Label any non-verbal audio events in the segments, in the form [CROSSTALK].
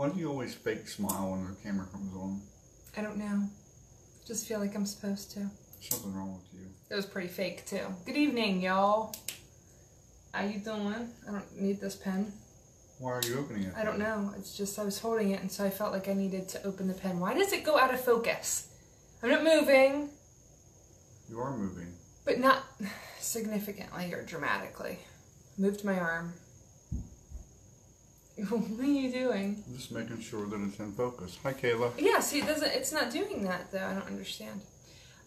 Why do you always fake smile when the camera comes on? I don't know. Just feel like I'm supposed to. Something wrong with you. It was pretty fake too. Good evening, y'all. How you doing? I don't need this pen. Why are you opening it? I don't know. It's just I was holding it and so I felt like I needed to open the pen. Why does it go out of focus? I'm not moving, You are moving. but not [SIGHS] significantly or dramatically. Moved my arm. [LAUGHS] what are you doing? I'm just making sure that it's in focus. Hi, Kayla. Yeah, see, it doesn't. It's not doing that though. I don't understand.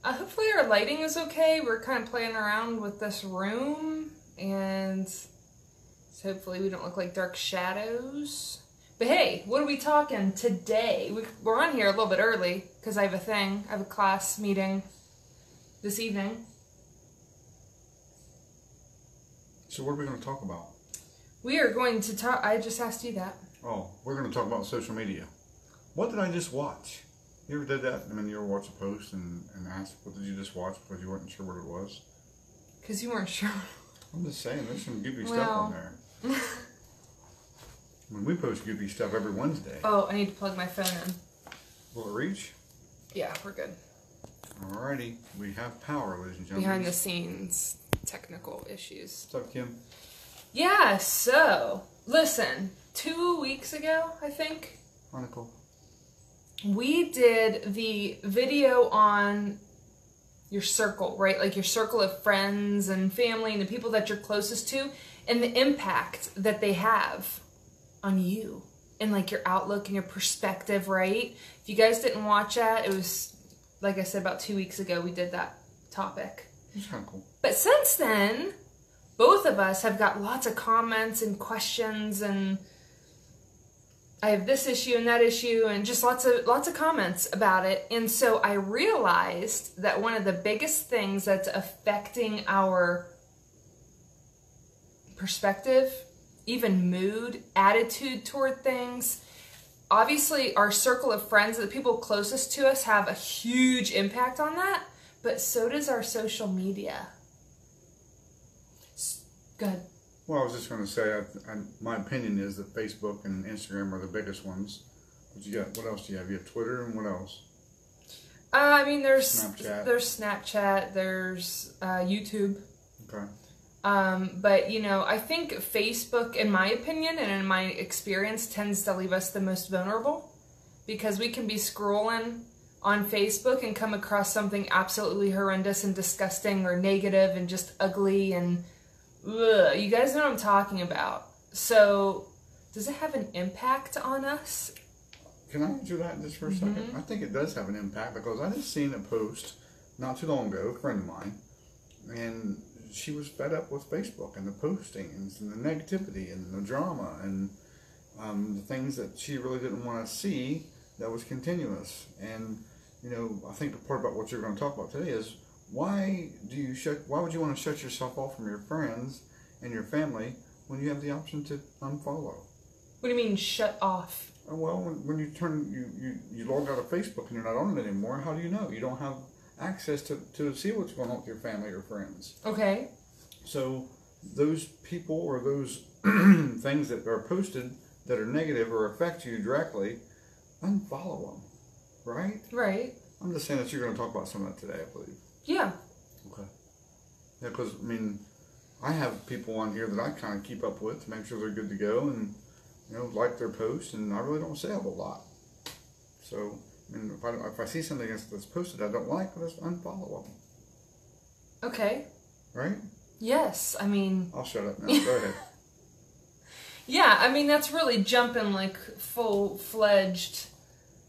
Uh, hopefully, our lighting is okay. We're kind of playing around with this room, and so hopefully, we don't look like dark shadows. But hey, what are we talking today? We, we're on here a little bit early because I have a thing. I have a class meeting this evening. So, what are we going to talk about? We are going to talk. I just asked you that. Oh, we're going to talk about social media. What did I just watch? You ever did that? I mean, you ever watch a post and, and ask, what did you just watch because you weren't sure what it was? Because you weren't sure. I'm just saying, there's some goofy stuff on there. [LAUGHS] when we post goofy stuff every Wednesday. Oh, I need to plug my phone in. Will it reach? Yeah, we're good. Alrighty, we have power, ladies and gentlemen. Behind the scenes technical issues. What's up, Kim? Yeah, so listen, two weeks ago, I think, Chronicle. we did the video on your circle, right? Like your circle of friends and family and the people that you're closest to, and the impact that they have on you and like your outlook and your perspective, right? If you guys didn't watch that, it was, like I said, about two weeks ago, we did that topic. It's kind of cool. But since then, both of us have got lots of comments and questions and I have this issue and that issue and just lots of lots of comments about it. And so I realized that one of the biggest things that's affecting our perspective, even mood, attitude toward things, obviously our circle of friends, the people closest to us have a huge impact on that, but so does our social media. Good. Well, I was just going to say, I, I, my opinion is that Facebook and Instagram are the biggest ones. But you got what else do you have? You have Twitter and what else? Uh, I mean, there's Snapchat. there's Snapchat, there's uh, YouTube. Okay. Um, but you know, I think Facebook, in my opinion and in my experience, tends to leave us the most vulnerable because we can be scrolling on Facebook and come across something absolutely horrendous and disgusting or negative and just ugly and ugh, you guys know what I'm talking about. So, does it have an impact on us? Can I do that just for a second? I think it does have an impact because I just seen a post not too long ago, a friend of mine, and she was fed up with Facebook and the postings and the negativity and the drama and um, the things that she really didn't want to see that was continuous. And you know, I think the part about what you're going to talk about today is why do you shut? Why would you want to shut yourself off from your friends and your family when you have the option to unfollow? What do you mean shut off? Oh, Well, when, when you turn you, you you log out of Facebook and you're not on it anymore, how do you know? You don't have access to, to see what's going on with your family or friends. Okay. So those people or those [CLEARS THROAT] things that are posted that are negative or affect you directly, unfollow them. Right? Right. I'm just saying that you're going to talk about some of that today, I believe. Yeah. Okay. Yeah, because I mean, I have people on here that I kind of keep up with to make sure they're good to go and you know like their posts, and I really don't say a whole lot. So, I mean, if I if I see something that's, that's posted I don't like, I'll just unfollow them. Okay. Right? Yes. I mean, I'll shut up now. Go ahead. [LAUGHS] yeah, I mean, that's really jumping like full fledged.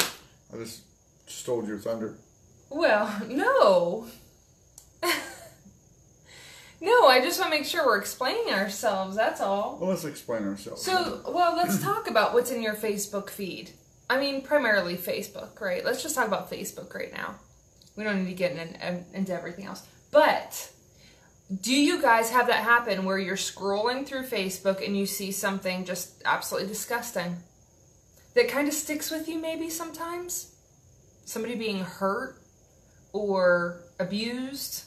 I just stole your thunder. Well, [LAUGHS] no. [LAUGHS] no, I just want to make sure we're explaining ourselves, that's all. Well, let's explain ourselves. So, well, let's [CLEARS THROAT] talk about what's in your Facebook feed. I mean, primarily Facebook, right? Let's just talk about Facebook right now. We don't need to get in, in, into everything else. But do you guys have that happen where you're scrolling through Facebook and you see something just absolutely disgusting that kind of sticks with you maybe sometimes? Somebody being hurt or abused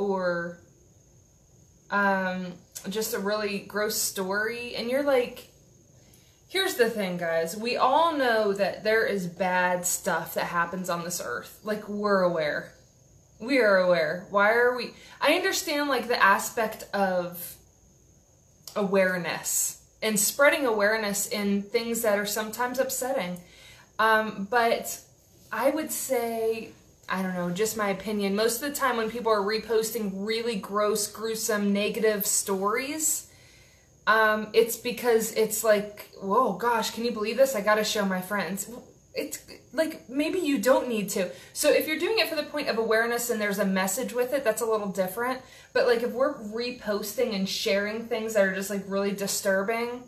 or um, just a really gross story and you're like Here's the thing, guys. We all know that there is bad stuff that happens on this earth. Like, we're aware. We are aware. Why are we? I understand, like, the aspect of awareness and spreading awareness in things that are sometimes upsetting. Um, but I would say, I don't know, just my opinion, most of the time when people are reposting really gross, gruesome, negative stories, um, it's because it's like, whoa, gosh, can you believe this? I gotta show my friends. It's like maybe you don't need to. So if you're doing it for the point of awareness and there's a message with it, that's a little different. But like if we're reposting and sharing things that are just like really disturbing,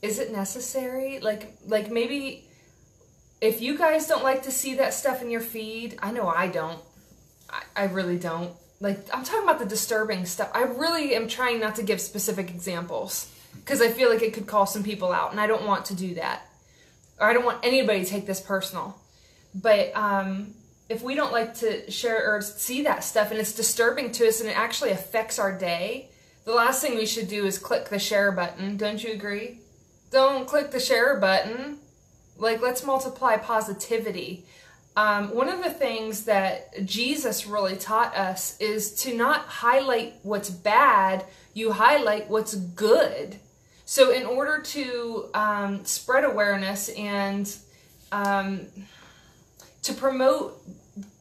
is it necessary? Like like maybe if you guys don't like to see that stuff in your feed, I know I don't. I, I really don't. Like I'm talking about the disturbing stuff. I really am trying not to give specific examples because I feel like it could call some people out and I don't want to do that or I don't want anybody to take this personal. But um, if we don't like to share or see that stuff and it's disturbing to us and it actually affects our day, the last thing we should do is click the share button. Don't you agree? Don't click the share button. Like, let's multiply positivity. Um, one of the things that Jesus really taught us is to not highlight what's bad, you highlight what's good. So, in order to um, spread awareness and um, to promote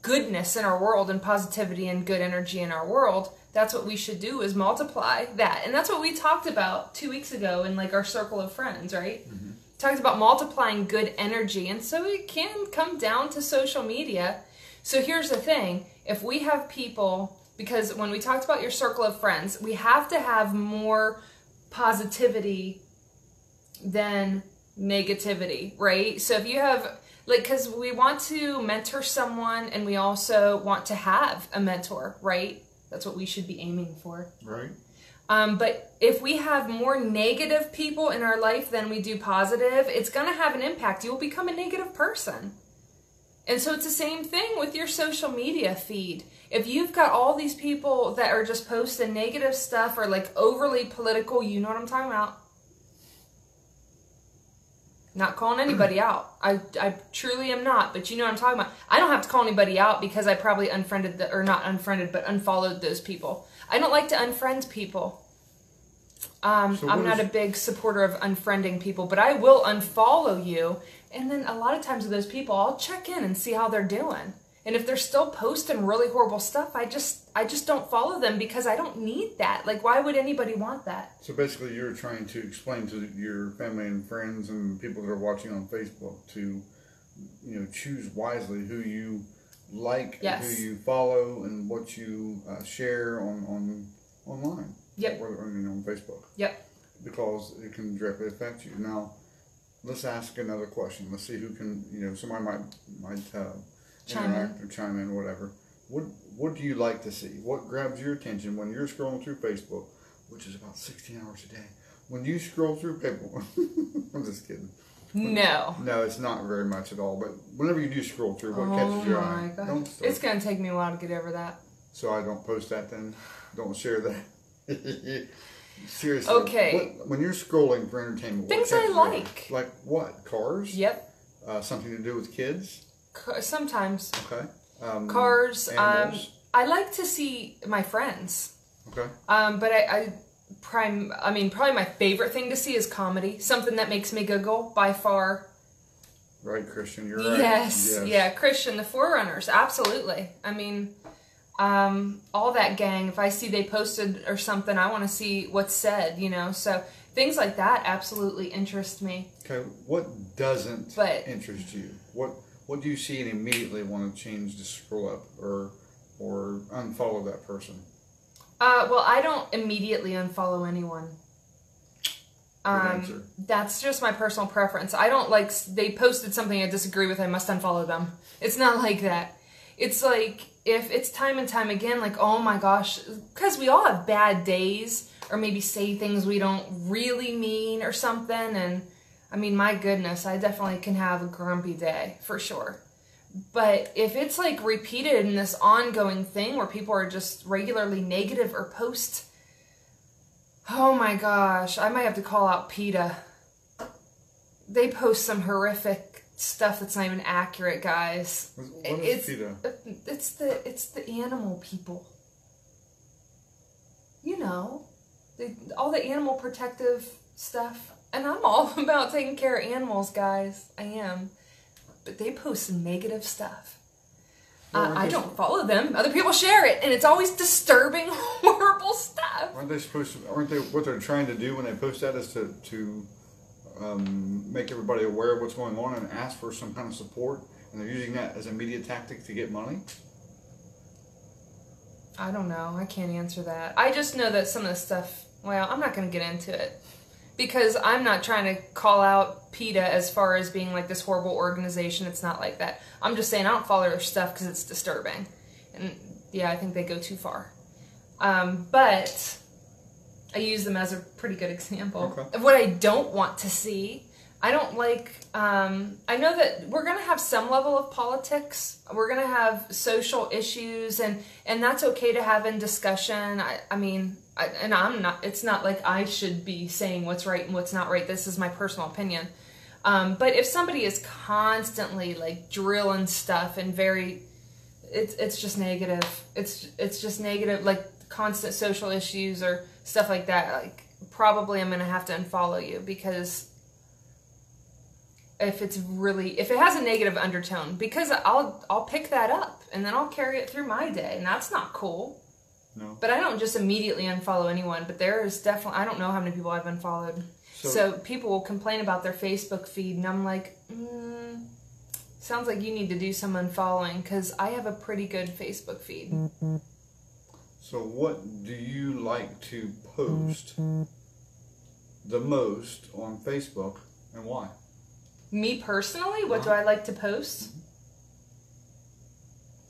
goodness in our world and positivity and good energy in our world, that's what we should do is multiply that. And that's what we talked about two weeks ago in like our circle of friends, right? Mm-hmm. Talked about multiplying good energy. And so it can come down to social media. So here's the thing if we have people, because when we talked about your circle of friends, we have to have more positivity than negativity, right? So if you have like because we want to mentor someone and we also want to have a mentor, right? That's what we should be aiming for. Right. Um, but if we have more negative people in our life than we do positive, it's going to have an impact. You'll become a negative person. And so it's the same thing with your social media feed if you've got all these people that are just posting negative stuff or like overly political, you know what I'm talking about. Not calling anybody out. I, I truly am not, but you know what I'm talking about. I don't have to call anybody out because I probably unfriended the, or not unfriended, but unfollowed those people. I don't like to unfriend people. Um, so I'm not is... a big supporter of unfriending people, but I will unfollow you. And then a lot of times with those people, I'll check in and see how they're doing. And if they're still posting really horrible stuff, I just I just don't follow them because I don't need that. Like why would anybody want that? So basically you're trying to explain to your family and friends and people that are watching on Facebook to you know choose wisely who you like yes. who you follow and what you uh, share on on online. Yep. Or, I mean on Facebook. Yep. Because it can directly affect you. Now, let's ask another question. Let's see who can you know somebody might might uh, chime interact in. or chime in, or whatever. What What do you like to see? What grabs your attention when you're scrolling through Facebook, which is about 16 hours a day? When you scroll through Facebook, [LAUGHS] I'm just kidding. No. No, it's not very much at all. But whenever you do scroll through, what oh catches your eye? God. Don't start. It's going to take me a while to get over that. So I don't post that then? Don't share that? [LAUGHS] Seriously. Okay. What, when you're scrolling for entertainment, things I like. Like what? Cars? Yep. Uh, something to do with kids? sometimes. Okay. Um, Cars. Um, I like to see my friends. Okay. Um, but I, I prime. I mean, probably my favorite thing to see is comedy. Something that makes me giggle by far. Right, Christian. You're right. Yes. yes. Yeah, Christian. The Forerunners. Absolutely. I mean, um, all that gang. If I see they posted or something, I want to see what's said. You know, so things like that absolutely interest me. Okay. What doesn't but, interest you? What what do you see and immediately want to change to scroll up or or unfollow that person? Uh, well, I don't immediately unfollow anyone. Um, that's just my personal preference. I don't like they posted something I disagree with. I must unfollow them. It's not [LAUGHS] like that. It's like if it's time and time again, like oh my gosh, because we all have bad days or maybe say things we don't really mean or something, and I mean, my goodness, I definitely can have a grumpy day for sure. But if it's like repeated in this ongoing thing where people are just regularly negative or post, oh my gosh, I might have to call out PETA. they post some horrific stuff that's not even accurate, guys. What what It's PETA? it's the it's the animal people. You know, all the animal protective stuff, and I'm all [LAUGHS] about taking care of animals, guys. I am, but they post some negative stuff. Well, Uh, I don't follow them. Other people share it, and it's always disturbing, [LAUGHS] horrible stuff. Aren't they supposed to? Aren't they? What they're trying to do when they post that is to to um, make everybody aware of what's going on and ask for some kind of support, and they're using that as a media tactic to get money. I don't know. I can't answer that. I just know that some of the stuff, well, I'm not going to get into it because I'm not trying to call out PETA as far as being like this horrible organization. It's not like that. I'm just saying I don't follow their stuff because it's disturbing. And yeah, I think they go too far. Um, but I use them as a pretty good example Okay. of what I don't want to see. I don't like. Um, I know that we're gonna have some level of politics. We're gonna have social issues, and and that's okay to have in discussion. I, I mean, And I'm not. It's not like I should be saying what's right and what's not right. This is my personal opinion. Um, but if somebody is constantly like drilling stuff and very, it's it's just negative. It's it's just negative, like constant social issues or stuff like that. Like probably I'm gonna have to unfollow you because if it's really if it has a negative undertone because I'll I'll pick that up and then I'll carry it through my day and that's not cool. No. But I don't just immediately unfollow anyone. But there is definitely I don't know how many people I've unfollowed. So, So- people will complain about their Facebook feed, and I'm like, mm, sounds like you need to do some unfollowing because I have a pretty good Facebook feed. So, what do you like to post the most on Facebook, and why? Me personally, what do I like to post?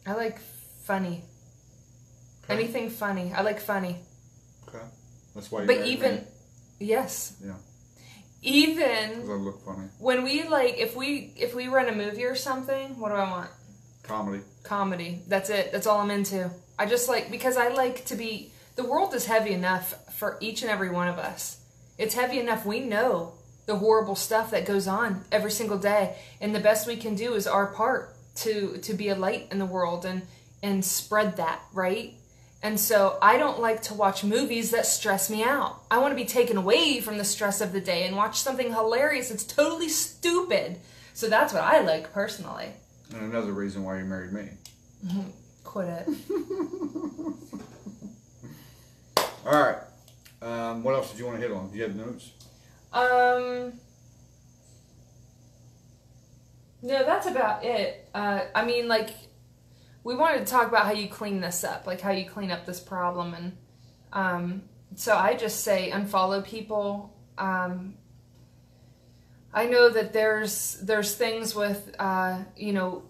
I like funny. Okay. Anything funny. I like funny. Okay, that's why. You But even me, yes. Yeah. Even 'cause I look funny. when we like if we if we run a movie or something, what do I want? Comedy. Comedy. That's it. That's all I'm into. I just like because I like to be the world is heavy enough for each and every one of us. It's heavy enough we know the horrible stuff that goes on every single day and the best we can do is our part to to be a light in the world and and spread that, right? And so I don't like to watch movies that stress me out. I want to be taken away from the stress of the day and watch something hilarious that's totally stupid. So that's what I like personally. And another reason why you married me. [LAUGHS] Quit it. [LAUGHS] All right. Um, what else did you want to hit on? Do you have notes? Um. No, that's about it. Uh, I mean, like, we wanted to talk about how you clean this up, like how you clean up this problem, and um, so I just say unfollow people. Um, I know that there's there's things with uh, you know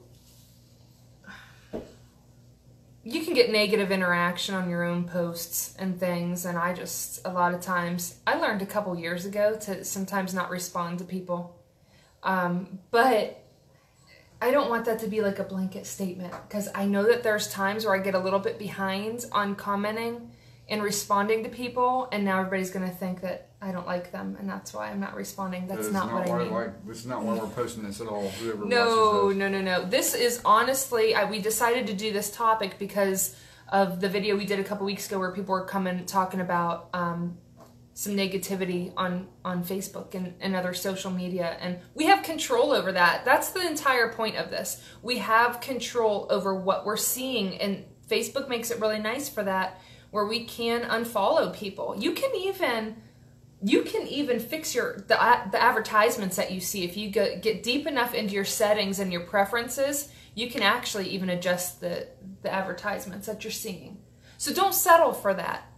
you can get negative interaction on your own posts and things and i just a lot of times i learned a couple years ago to sometimes not respond to people um, but i don't want that to be like a blanket statement because i know that there's times where i get a little bit behind on commenting and responding to people and now everybody's going to think that i don't like them and that's why i'm not responding that's is not, what i mean why- this is not why we're posting this at all. Whoever no, watches no, no, no. This is honestly, I, we decided to do this topic because of the video we did a couple weeks ago where people were coming talking about um, some negativity on on Facebook and, and other social media, and we have control over that. That's the entire point of this. We have control over what we're seeing, and Facebook makes it really nice for that, where we can unfollow people. You can even you can even fix your the, the advertisements that you see if you go, get deep enough into your settings and your preferences you can actually even adjust the the advertisements that you're seeing so don't settle for that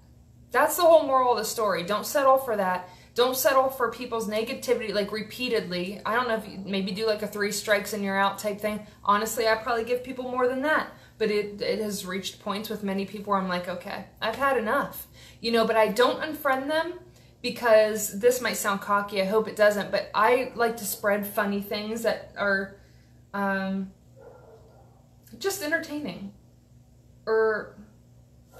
that's the whole moral of the story. Don't settle for that. Don't settle for people's negativity like repeatedly. I don't know if you maybe do like a three strikes and you're out type thing. Honestly i probably give people more than that. But it, it has reached points with many people where i'm like okay i've had enough. You know but i don't unfriend them because this might sound cocky. I hope it doesn't, but I like to spread funny things that are um, just entertaining or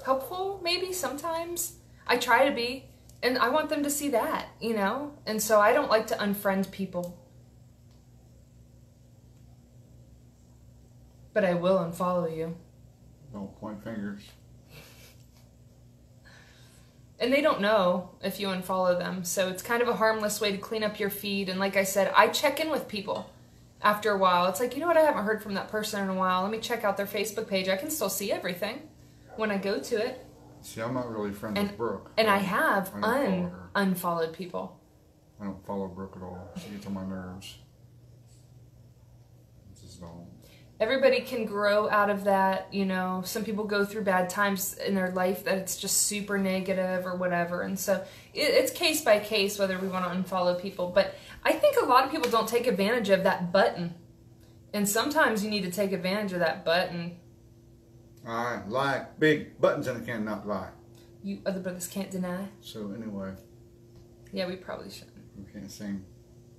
helpful, maybe sometimes. I try to be, and I want them to see that, you know? And so I don't like to unfriend people. But I will unfollow you. Don't point fingers. and they don't know if you unfollow them, so it's kind of a harmless way to clean up your feed. And like I said, I check in with people after a while. It's like, you know what, I haven't heard from that person in a while. Let me check out their Facebook page. I can still see everything when I go to it. See, I'm not really friends And- with Brooke. And I have I un unfollowed people. I don't follow Brooke at all. She gets on my nerves. Just don't. everybody can grow out of that you know some people go through bad times in their life that it's just super negative or whatever and so it, it's case by case whether we want to unfollow people but i think a lot of people don't take advantage of that button and sometimes you need to take advantage of that button I like big buttons and I cannot lie. you other brothers can't deny So anyway, yeah we probably shouldn't we can't sing.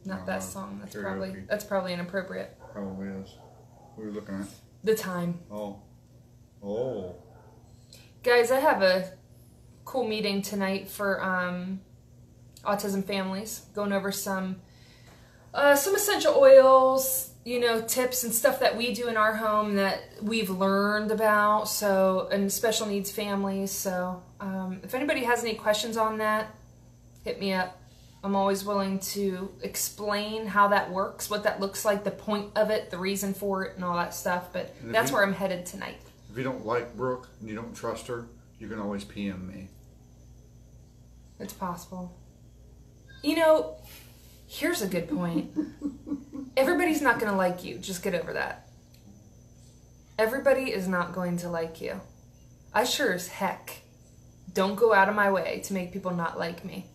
not Uh, that song that's karaoke. probably that's probably inappropriate Probably is. What are we looking at? the time Oh. Oh. guys i have a cool meeting tonight for um, autism families going over some uh, some essential oils you know tips and stuff that we do in our home that we've learned about so and special needs families so um, if anybody has any questions on that hit me up i'm always willing to explain how that works what that looks like the point of it the reason for it and all that stuff but And that's you- where i'm headed tonight If you don't like Brooke and you don't trust her, you can always PM me. It's possible. You know, here's a good point. [LAUGHS] Everybody's not going to like you. Just get over that. Everybody is not going to like you. I sure as heck don't go out of my way to make people not like me.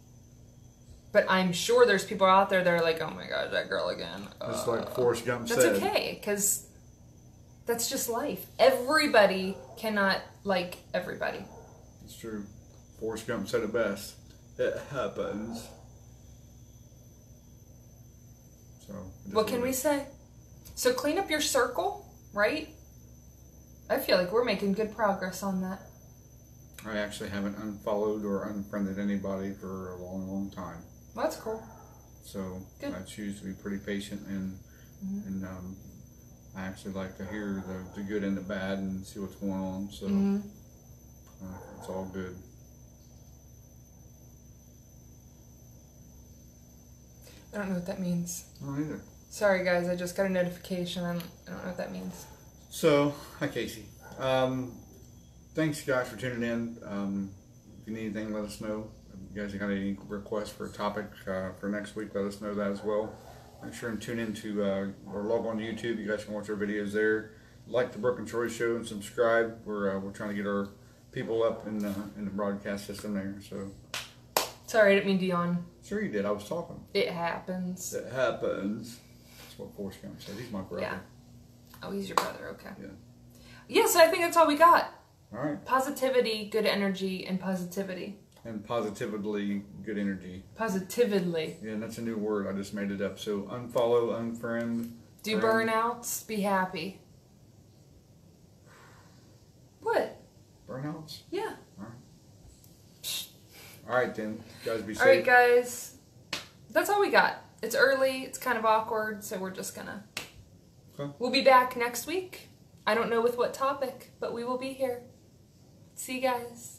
But I'm sure there's people out there that are like, oh my god, that girl again. It's Uh, like Forrest Gump that's said. okay, because that's just life. Everybody cannot like everybody. It's true. Forrest Gump said it best. It happens. So. What can we say? So clean up your circle, right? I feel like we're making good progress on that. I actually haven't unfollowed or unfriended anybody for a long, long time. Well, that's cool. So Good. I choose to be pretty patient and Mhm. and um, I actually like to hear the, the good and the bad and see what's going on. So Mhm. uh, it's all good. I don't know what that means. Don't either. Sorry, guys. I just got a notification. I don't, I don't know what that means. So, hi Casey. Um, thanks guys for tuning in. Um, if you need anything, let us know. If you guys got any requests for a topic uh, for next week, let us know that as well. Make sure and tune in to uh, or log on to YouTube. You guys can watch our videos there. Like the Brooke and Troy show and subscribe. We're uh, we're trying to get our people up in the in the broadcast system there. So Sorry, I didn't mean yawn. sure you did. I was talking. It happens. It happens. That's what Forrest Gump said. He's my brother. Yeah. Oh, he's your brother. Okay. Yeah. Yeah, so I think that's all we got. All right. Positivity, good energy, and positivity. And positively good energy. Positively. Yeah, and that's a new word. I just made it up. So unfollow, unfriend. Do friend. burnouts. Be happy. What? Burnouts? Yeah. All right, then. You guys be safe. All right, guys. That's all we got. It's early. It's kind of awkward, so we're just gonna. Okay. We'll be back next week. I don't know with what topic, but we will be here. See you guys.